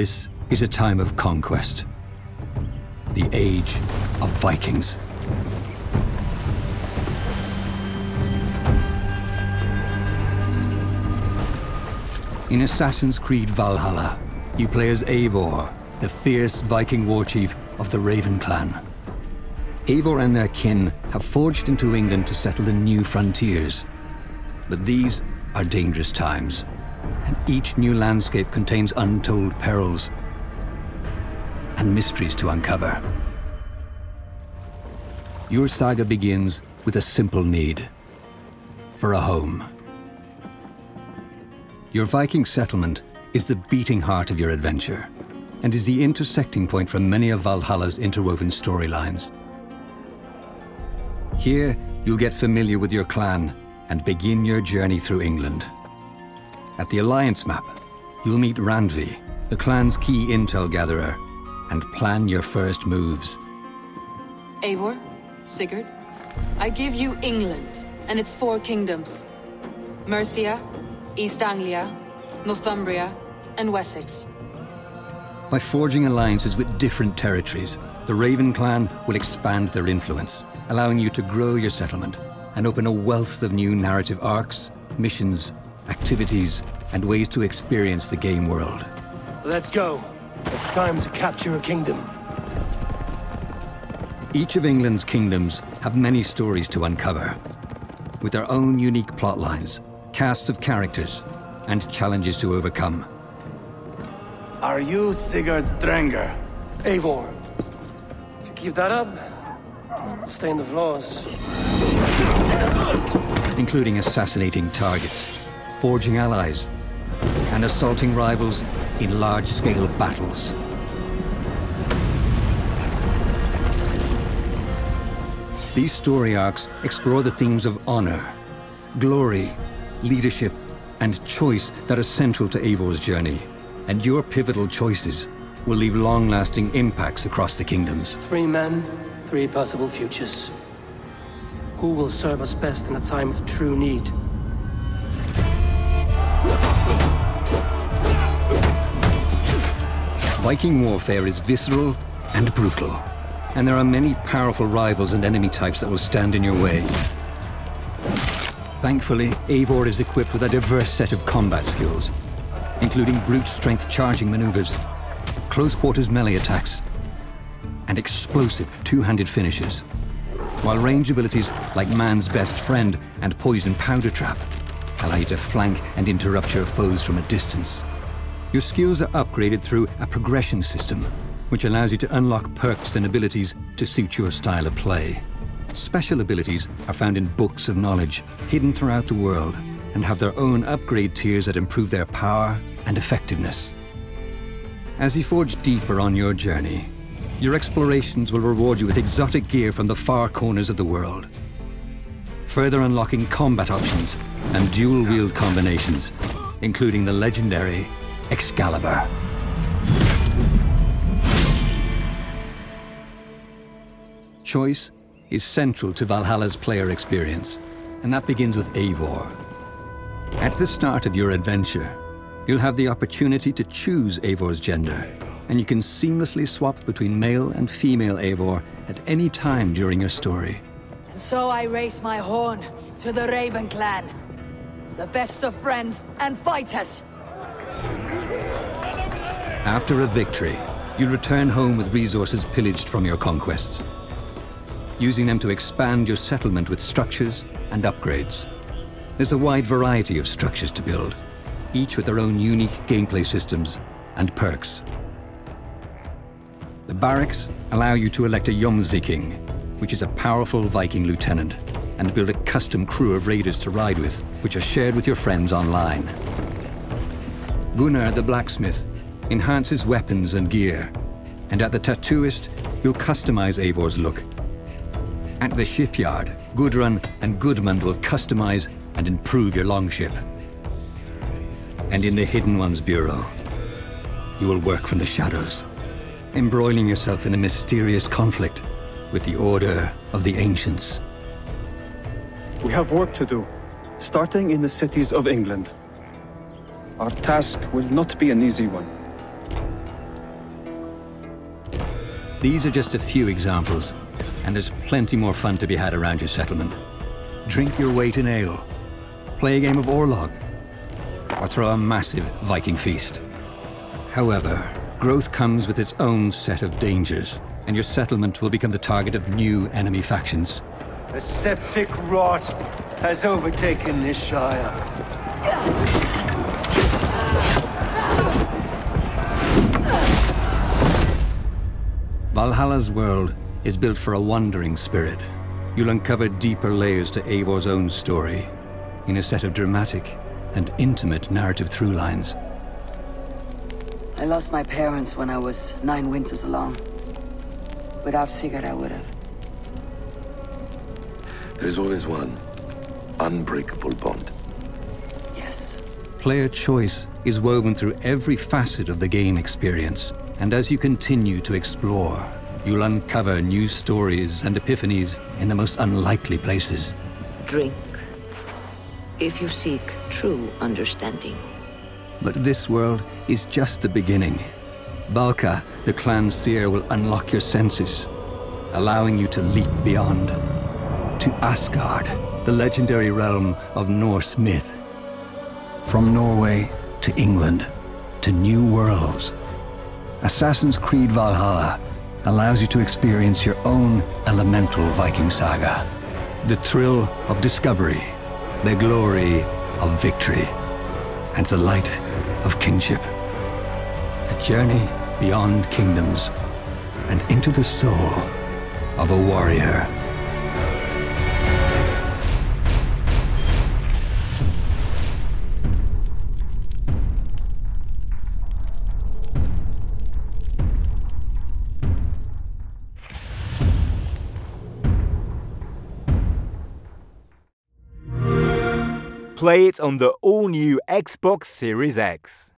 This is a time of conquest. The age of Vikings. In Assassin's Creed Valhalla, you play as Eivor, the fierce Viking war chief of the Raven clan. Eivor and their kin have forged into England to settle the new frontiers. But these are dangerous times, and each new landscape contains untold perils and mysteries to uncover. Your saga begins with a simple need for a home. Your Viking settlement is the beating heart of your adventure and is the intersecting point for many of Valhalla's interwoven storylines. Here, you'll get familiar with your clan and begin your journey through England. At the Alliance map, you'll meet Randvi, the clan's key intel gatherer, and plan your first moves. Eivor, Sigurd, I give you England and its four kingdoms. Mercia, East Anglia, Northumbria, and Wessex. By forging alliances with different territories, the Raven clan will expand their influence, allowing you to grow your settlement and open a wealth of new narrative arcs, missions, activities, and ways to experience the game world. Let's go. It's time to capture a kingdom. Each of England's kingdoms have many stories to uncover, with their own unique plotlines casts of characters, and challenges to overcome. Are you Sigurd Drenger? Eivor. If you keep that up, I'll stay in the floors. Including assassinating targets, forging allies, and assaulting rivals in large-scale battles. These story arcs explore the themes of honor, glory, leadership, and choice that are central to Eivor's journey. And your pivotal choices will leave long-lasting impacts across the kingdoms. Three men, three possible futures. Who will serve us best in a time of true need? Viking warfare is visceral and brutal, and there are many powerful rivals and enemy types that will stand in your way. Thankfully, Eivor is equipped with a diverse set of combat skills, including brute strength charging maneuvers, close quarters melee attacks, and explosive two-handed finishes. While range abilities like Man's Best Friend and Poison Powder Trap allow you to flank and interrupt your foes from a distance. Your skills are upgraded through a progression system, which allows you to unlock perks and abilities to suit your style of play. Special abilities are found in books of knowledge, hidden throughout the world, and have their own upgrade tiers that improve their power and effectiveness. As you forge deeper on your journey, your explorations will reward you with exotic gear from the far corners of the world. Further unlocking combat options and dual-wield combinations, including the legendary Excalibur. Choice is central to Valhalla's player experience, and that begins with Eivor. At the start of your adventure, you'll have the opportunity to choose Eivor's gender, and you can seamlessly swap between male and female Eivor at any time during your story. And so I raise my horn to the Raven clan. The best of friends and fighters. After a victory, you'll return home with resources pillaged from your conquests using them to expand your settlement with structures and upgrades. There's a wide variety of structures to build, each with their own unique gameplay systems and perks. The barracks allow you to elect a Jomsviking, which is a powerful Viking lieutenant, and build a custom crew of raiders to ride with, which are shared with your friends online. Gunnar the blacksmith enhances weapons and gear, and at the tattooist, you'll customize Eivor's look at the shipyard, Gudrun and Gudmund will customize and improve your longship. And in the Hidden Ones Bureau, you will work from the shadows, embroiling yourself in a mysterious conflict with the Order of the Ancients. We have work to do, starting in the cities of England. Our task will not be an easy one. These are just a few examples, and there's plenty more fun to be had around your settlement. Drink your weight in ale, play a game of Orlog, or throw a massive Viking feast. However, growth comes with its own set of dangers, and your settlement will become the target of new enemy factions. A septic rot has overtaken this Shire. Valhalla's world is built for a wandering spirit. You'll uncover deeper layers to Eivor's own story in a set of dramatic and intimate narrative through lines. I lost my parents when I was nine winters along. Without Sigurd, I would have. There's always one unbreakable bond. Yes. Player choice is woven through every facet of the game experience, and as you continue to explore, you'll uncover new stories and epiphanies in the most unlikely places. Drink. If you seek true understanding. But this world is just the beginning. Valka, the clan seer, will unlock your senses, allowing you to leap beyond. To Asgard, the legendary realm of Norse myth. From Norway to England to new worlds. Assassin's Creed Valhalla allows you to experience your own elemental Viking saga. The thrill of discovery, the glory of victory, and the light of kinship. A journey beyond kingdoms and into the soul of a warrior. Play it on the all-new Xbox Series X.